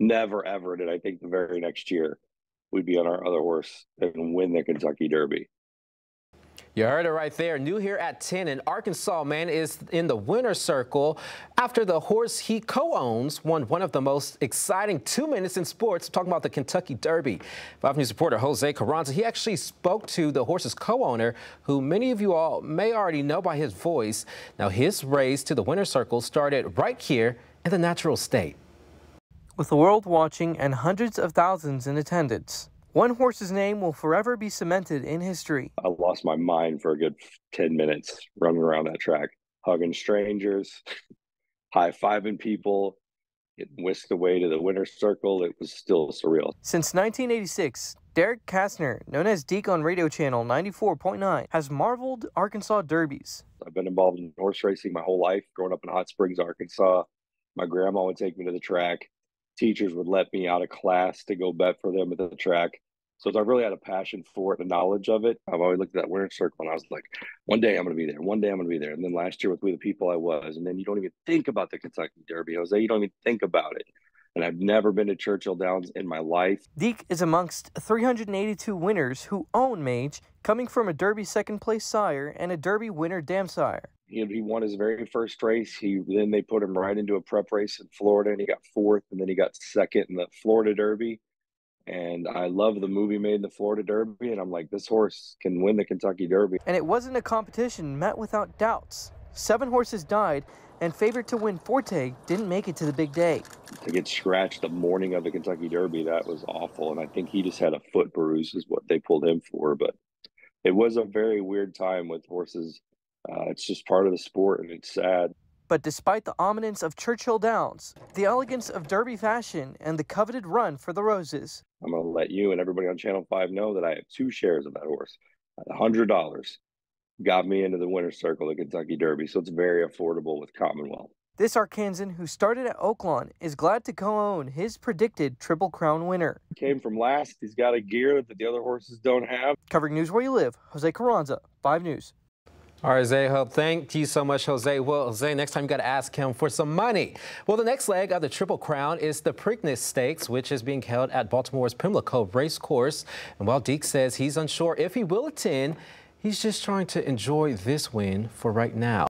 never ever did I think the very next year we'd be on our other horse and win the Kentucky Derby. You heard it right there. New here at 10, and Arkansas man is in the winner's circle after the horse he co-owns won one of the most exciting two minutes in sports. Talking about the Kentucky Derby. 5 News reporter Jose Carranza, he actually spoke to the horse's co-owner, who many of you all may already know by his voice. Now, his race to the winner's circle started right here in the natural state. With the world watching and hundreds of thousands in attendance, one horse's name will forever be cemented in history. I lost my mind for a good 10 minutes running around that track, hugging strangers, high fiving people, getting whisked away to the winner's circle. It was still surreal. Since 1986, Derek Kastner, known as Deek on radio channel 94.9, has marveled Arkansas derbies. I've been involved in horse racing my whole life, growing up in Hot Springs, Arkansas. My grandma would take me to the track teachers would let me out of class to go bet for them at the track. So I really had a passion for it, a knowledge of it. I've always looked at that winner circle and I was like, one day I'm going to be there. One day I'm going to be there. And then last year with We the People I was. And then you don't even think about the Kentucky Derby, Jose. You don't even think about it. And I've never been to Churchill Downs in my life. Deek is amongst 382 winners who own Mage, coming from a Derby second place sire and a Derby winner dam sire he, he won his very first race. He then they put him right into a prep race in Florida, and he got fourth, and then he got second in the Florida Derby. And I love the movie made in the Florida Derby, and I'm like, this horse can win the Kentucky Derby. And it wasn't a competition met without doubts. Seven horses died, and favorite to win Forte didn't make it to the big day. To get scratched the morning of the Kentucky Derby, that was awful. And I think he just had a foot bruise, is what they pulled him for. But it was a very weird time with horses uh, it's just part of the sport, and it's sad. But despite the ominence of Churchill Downs, the elegance of Derby fashion, and the coveted run for the Roses, I'm going to let you and everybody on Channel 5 know that I have two shares of that horse. $100 got me into the winner's circle of Kentucky Derby, so it's very affordable with Commonwealth. This Arkansan, who started at Oaklawn, is glad to co-own his predicted Triple Crown winner. Came from last. He's got a gear that the other horses don't have. Covering news where you live, Jose Carranza, 5 News. All right, Jose, thank you so much, Jose. Well, Jose, next time you got to ask him for some money. Well, the next leg of the Triple Crown is the Preakness Stakes, which is being held at Baltimore's Pimlico Racecourse. And while Deek says he's unsure if he will attend, he's just trying to enjoy this win for right now.